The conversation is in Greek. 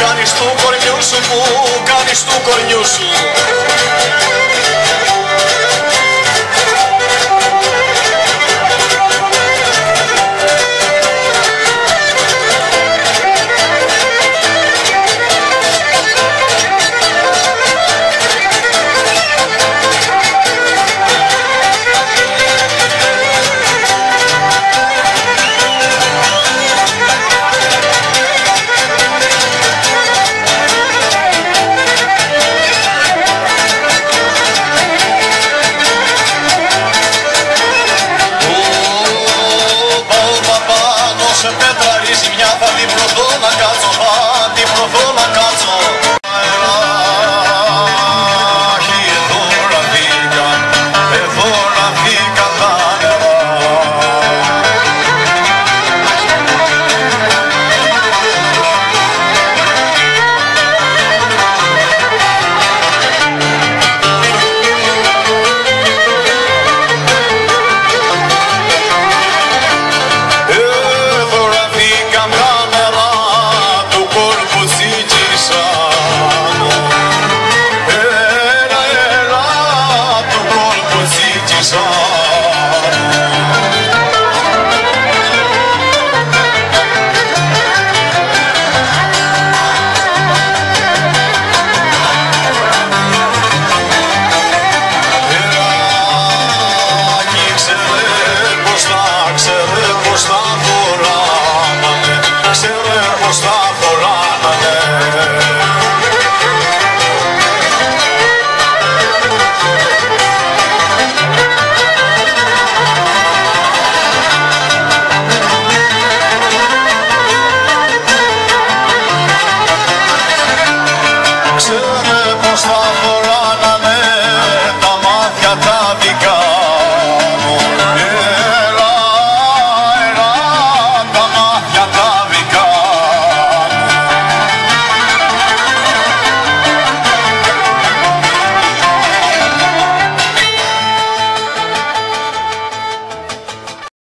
κάνεις του κορμιού σου Που κάνεις του κορμιού σου.